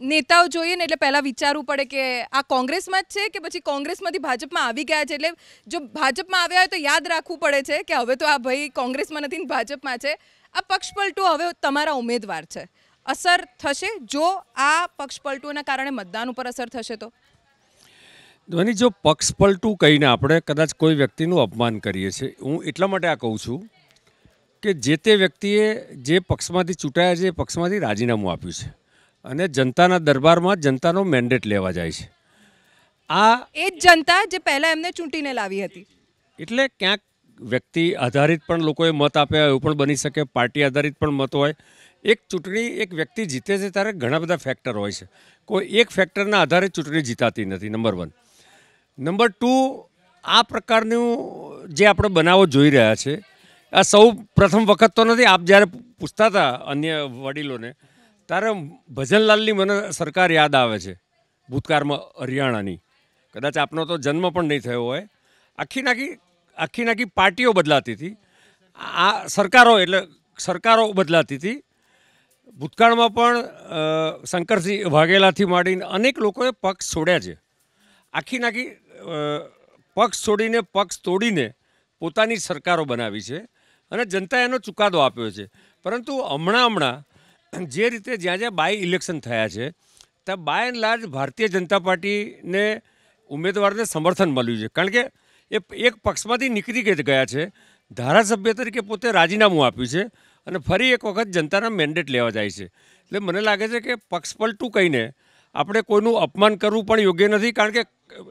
નેતાઓ જોઈએ ને એટલે પહેલાં વિચારવું પડે કે આ કોંગ્રેસમાં જ છે કે પછી કોંગ્રેસમાંથી ભાજપમાં આવી ગયા છે? એટલે જો ભાજપમાં આવ્યા હોય તો યાદ રાખવું પડે છે કે હવે તો આ ભાઈ કોંગ્રેસમાં નથી ને ભાજપમાં છે. આ પક્ષપલટો હવે તમારા ઉમેદવાર છે. અસર થશે? જો આ પક્ષપલટોના કારણે મતદાન ઉપર અસર થશે તો? ધ્વની, જો પક્ષ પલટું કહીને આપણે કદાચ કોઈ વ્યક્તિનું અપમાન કરીએ છીએ, હું એટલા માટે આ કહું છું કે જે તે વ્યક્તિએ જે પક્ષમાંથી ચૂંટાયા છે, એ પક્ષમાંથી રાજીનામું આપ્યું છે. અને જનતાના દરબારમાં જનતાનો મેન્ડેટ લેવા જાય છે. આ એ જ જનતા જે પહેલાં એમને ચૂંટીને લાવી હતી. એટલે ક્યાંક વ્યક્તિ આધારિત પણ લોકોએ મત આપ્યા હોય એવું પણ બની શકે પાર્ટી આધારિત પણ મત હોય. એક ચૂંટણી એક વ્યક્તિ જીતે છે ત્યારે ઘણા બધા ફેક્ટર હોય છે. કોઈ એક ફેક્ટરના આધારે ચૂંટણી જીતાતી નથી નંબર વન નંબર ટુ આ પ્રકારનું જે આપણે બનાવો જોઈ રહ્યા છે આ સૌ પ્રથમ વખત તો નથી આપ જ્યારે પૂછતા હતા અન્ય વડીલોને ત્યારે ભજનલાલની મને સરકાર યાદ આવે છે, ભૂતકાળમાં હરિયાણાની. કદાચ આપનો તો જન્મ પણ નહીં થયો હોય. આખી નાખી આખી નાખી પાર્ટીઓ બદલાતી હતી. આ સરકારો એટલે સરકારો બદલાતી હતી. ભૂતકાળમાં પણ શંકરસિંહ વાઘેલાથી માંડીને અનેક લોકોએ પક્ષ છોડ્યા છે. આખી નાખી પક્ષ છોડીને, પક્ષ તોડીને પોતાની સરકારો બનાવી છે અને જનતાએ એનો ચુકાદો આપ્યો છે. પરંતુ હમણાં હમણાં જે રીતે જ્યાં જ્યાં બાય ઇલેક્શન થયા છે ત્યાં by and large Bharatiya Janata પાર્ટીને ઉમેદવારને સમર્થન મળ્યું છે. કારણ કે એ એક પક્ષમાંથી નીકળી ગયા છે. ધારાસભ્ય તરીકે પોતે રાજીનામું આપ્યું છે અને ફરી એક વખત જનતાના મેન્ડેટ લેવા જાય છે. એટલે મને લાગે છે કે પક્ષ પલટું કહીને આપણે કોઈનું અપમાન કરવું પણ યોગ્ય નથી, કારણ કે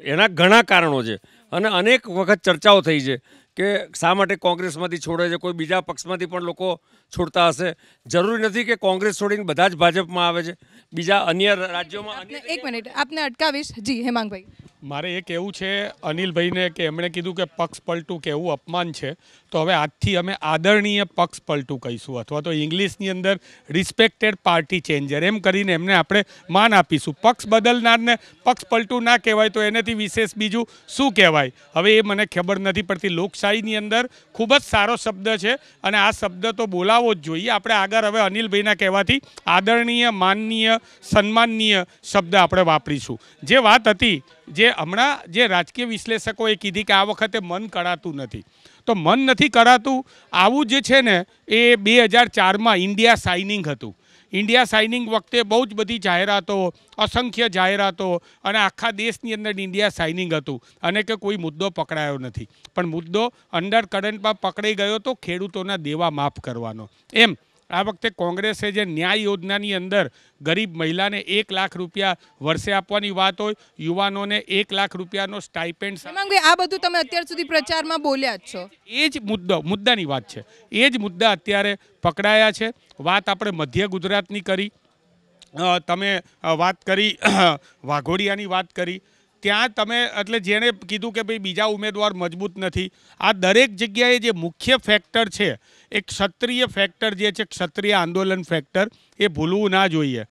એના ઘણા કારણો છે. અને અનેક વખત ચર્ચાઓ થઈ છે કે શા માટે કોંગ્રેસમાંથી છોડે છે કોઈ બીજા પક્ષમાંથી પણ લોકો છોડતા હશે. જરૂરી નથી કે કોંગ્રેસ છોડીને બધા જ ભાજપમાં આવે છે. બીજા અન્ય રાજ્યોમાં એક મિનિટ આપને અટકાવીશ. જી હેમાંગભાઈ. મારે એ કહેવું છે, અનિલભાઈને કે એમણે કીધું કે પક્ષ પલટું કહેવું અપમાન છે, તો હવે આજથી અમે આદરણીય પક્ષ પલટું કહીશું અથવા તો ઇંગ્લિશની અંદર રિસ્પેક્ટેડ પાર્ટી ચેન્જર એમ કરીને એમને આપણે માન આપીશું. પક્ષ બદલનારને પક્ષ પલટું ના કહેવાય તો એનાથી વિશેષ બીજું શું કહેવાય? હવે એ મને ખબર નથી પડતી. લોકશાહીની અંદર ખૂબ જ સારો શબ્દ છે અને આ શબ્દ તો બોલાવવો જ જોઈએ. આપણે આગળ હવે અનિલભાઈના કહેવાથી આદરણીય, માનનીય, સન્માનનીય શબ્દ આપણે વાપરીશું. જે વાત હતી જે હમણાં જે રાજકીય વિશ્લેષકોએ કીધી કે આ વખતે મન કરાતું નથી. તો મન નથી કરાતું, આવું જે છે ને, એ બે હજાર ચારમાં ઇન્ડિયા સાઇનિંગ હતું. ઇન્ડિયા સાઇનિંગ વખતે બહુ જ બધી જાહેરાતો, અસંખ્ય જાહેરાતો અને આખા દેશની અંદર ઇન્ડિયા સાઇનિંગ હતું અને કે કોઈ મુદ્દો પકડાયો નથી. પણ મુદ્દો અંડર કરંટમાં પકડાઈ ગયો તો ખેડૂતોના દેવા માફ કરવાનો. એમ. આ વખતે કોંગ્રેસે જે ન્યાય યોજનાની અંદર ગરીબ મહિલાને એક લાખ રૂપિયા વર્ષે આપવાની વાત હોય યુવાનોને એક લાખ રૂપિયાનો સ્ટાઇપેન્ડ આ બધું તમે અત્યાર સુધી પ્રચારમાં બોલ્યા જ છો. એ જ મુદ્દો મુદ્દાની વાત છે. એ જ મુદ્દા અત્યારે પકડાયા છે. વાત આપણે મધ્ય ગુજરાતની કરી. તમે વાત કરી વાઘોડિયાની વાત કરી. ત્યાં તમે, એટલે જેણે કીધું કે ભાઈ બીજા ઉમેદવાર મજબૂત નથી, આ દરેક જગ્યાએ જે મુખ્ય ફેક્ટર છે એ ક્ષત્રિય ફેક્ટર જે છે, ક્ષત્રિય આંદોલન ફેક્ટર એ ભૂલવું ના જોઈએ.